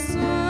coração.